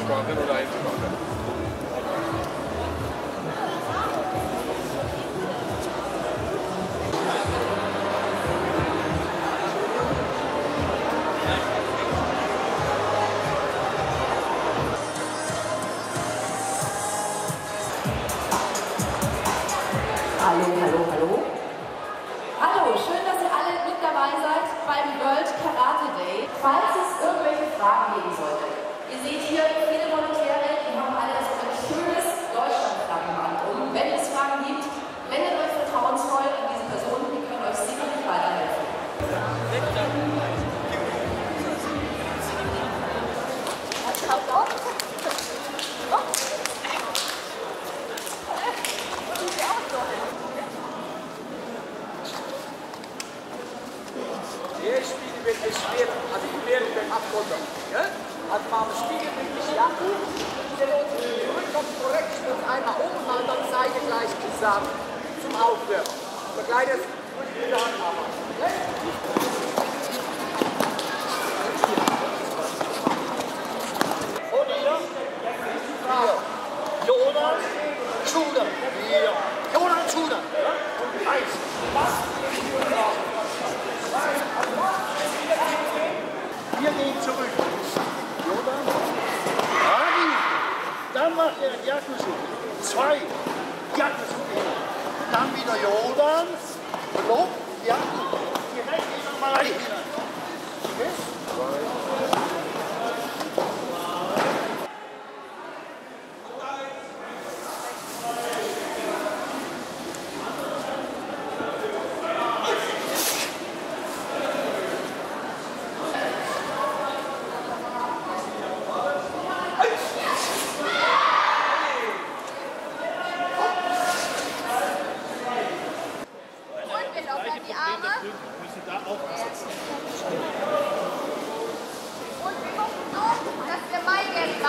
Spaß, in oder 1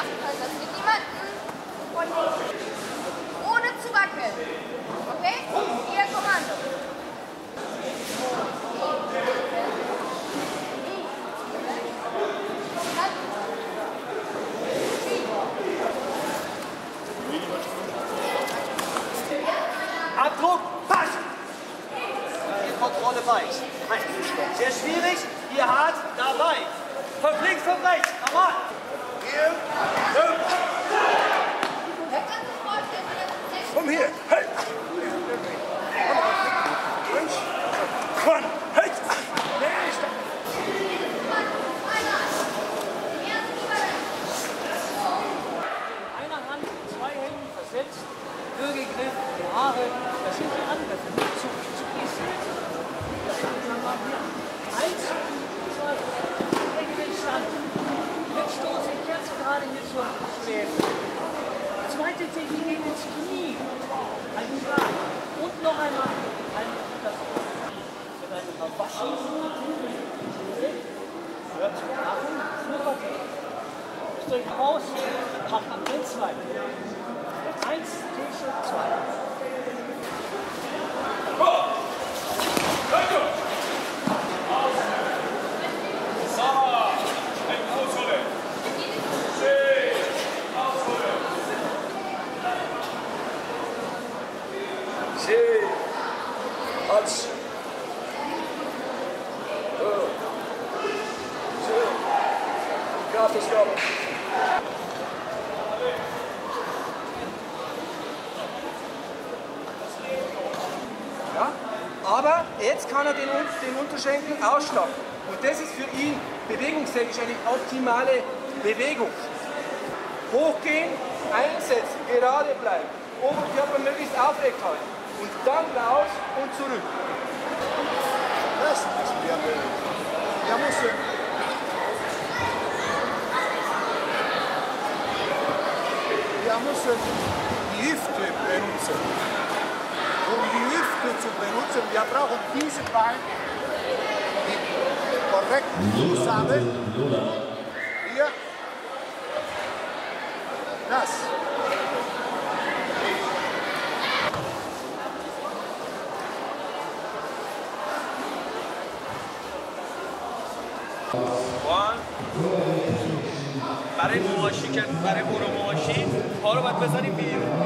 machen können, dass wir niemanden von ohne zu wackeln. Okay? Ihr Kommando. Abdruck, pass! Kontrolle weich. Sehr schwierig, hier hart, dabei. Von links, von rechts, normal. Hier, Komm hier, hey! Komm, hey! einer Hand, zwei Händen versetzt, Würgegriff, die Haare, das sind die Angriffe. Nicht zu, zu isoliert. Dann mal hier. Eins, zwei, rechte Stand. Jetzt stoße ich jetzt gerade hier zur Schläfe. Geht ins Knie. Halten klar. Und noch einmal. Halten das. Wird einfach waschen. Hört zu machen. Super. Streckt aus, macht am zwei. Eins, T-Shirt, zwei. Den, Un- den Unterschenkel ausschlagen. Und das ist für ihn bewegungstechnisch eine optimale Bewegung. Hochgehen, einsetzen, gerade bleiben. Oberkörper möglichst aufrecht halten. Und dann raus und zurück. Das ist der Bild. Der muss wir müssen die Hüfte benutzen. Um die Hüfte zu benutzen, wir brauchen diese Beine mit korrekt zusammen. Hier. Das. برای مواشی که برای برو مواشی پا رو باید بزنیم بیرون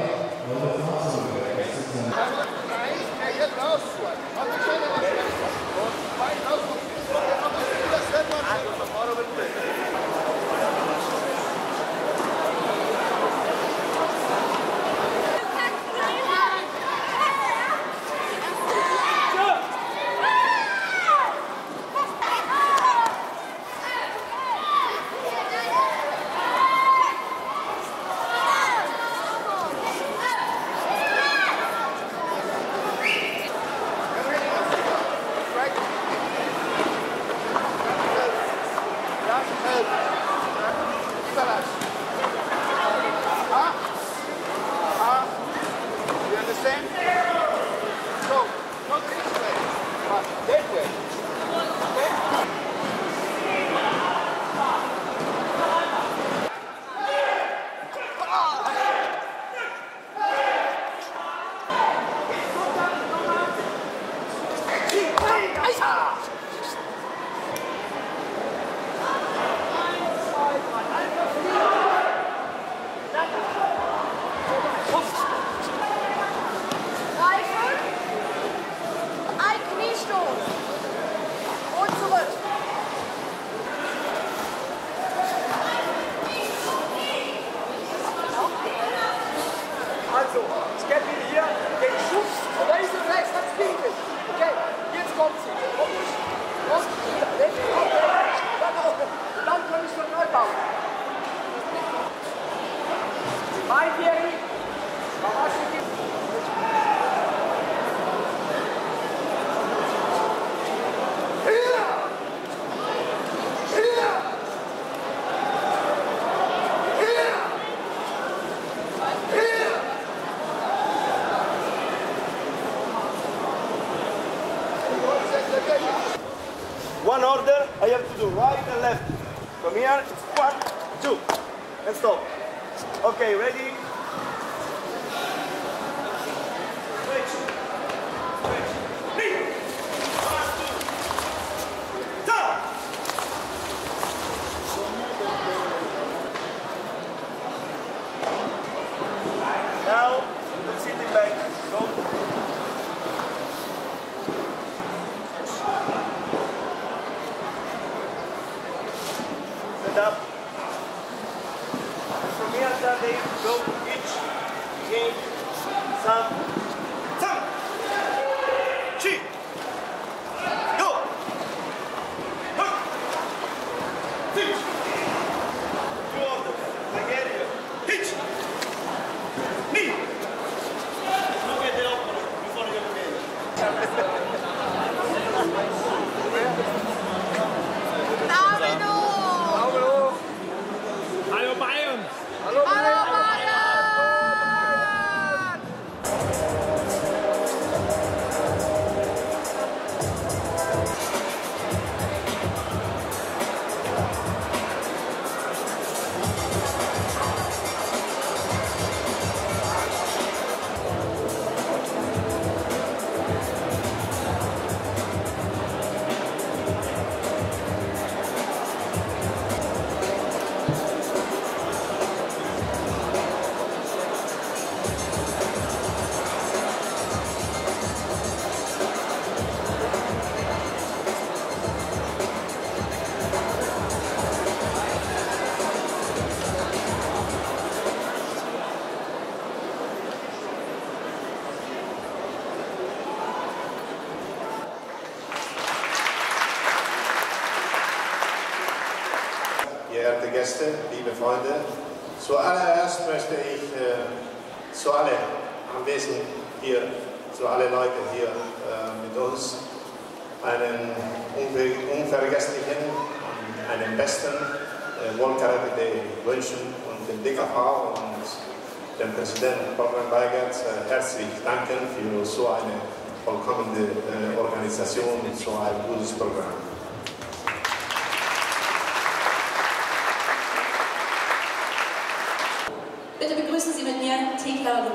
here, one, two, and stop. Okay, ready? Switch. Switch. that from here they go each game some. Geehrte Gäste, liebe Freunde, zuallererst möchte ich äh, zu allen Anwesenden hier, zu allen Leuten hier äh, mit uns einen unver unvergesslichen, einen besten äh, Wohlcharakter wünschen und dem DKV und dem Präsidenten Wolfgang Weigert äh, herzlich danken für so eine vollkommene äh, Organisation und so ein gutes Programm. Begrüßen Sie mit mir Thekla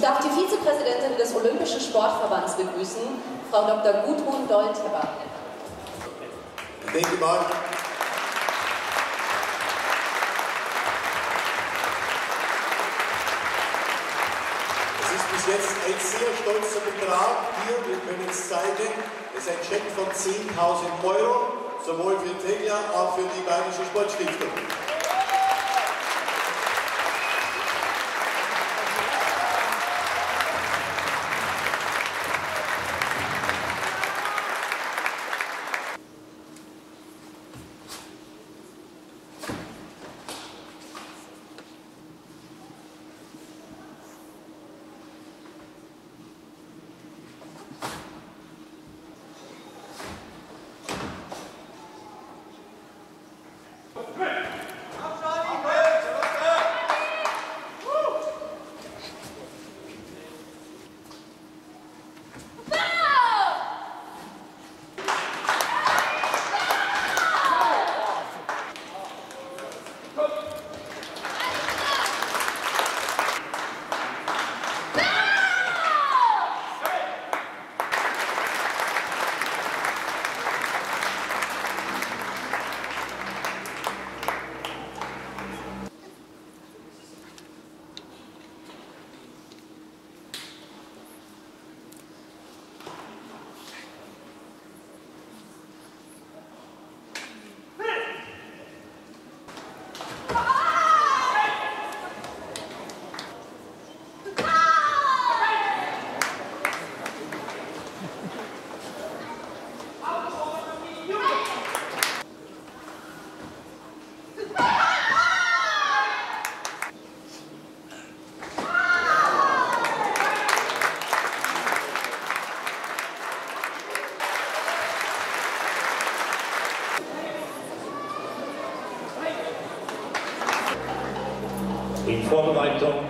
Ruh. darf die Vizepräsidentin des Olympischen Sportverbands begrüßen, Frau Dr. Gudrun Dolterer. Ich denke mal, es ist bis jetzt ein sehr stolzer Betrag hier. Wir können es zeigen. Es ist ein Scheck von 10.000 Euro, sowohl für Teglia als auch für die Bayerische Sportstiftung.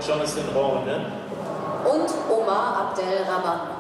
Jonathan Horne. Und Omar Abdel Rahman.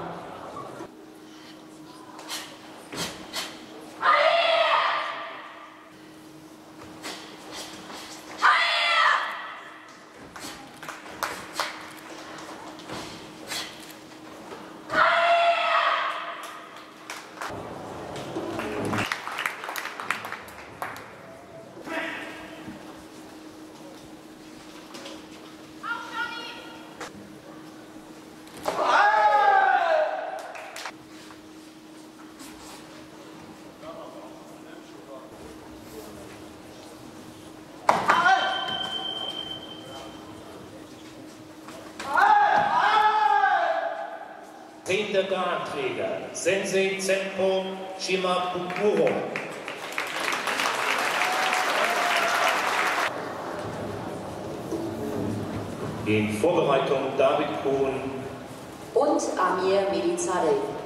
Zehnter Garnträger Sensei Zenpo Shimabukuro. In Vorbereitung David Kuhn. Und Amir Melizadeh.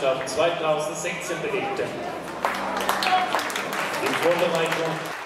Meisterschaft 2016 belegte. In Vorbereitung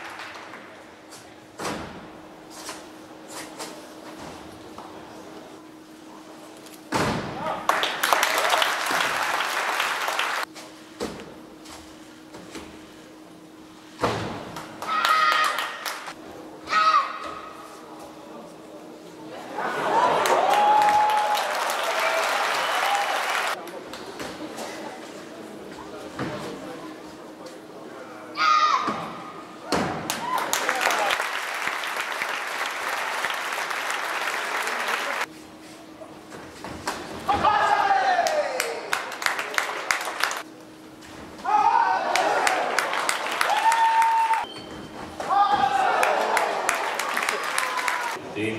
तीन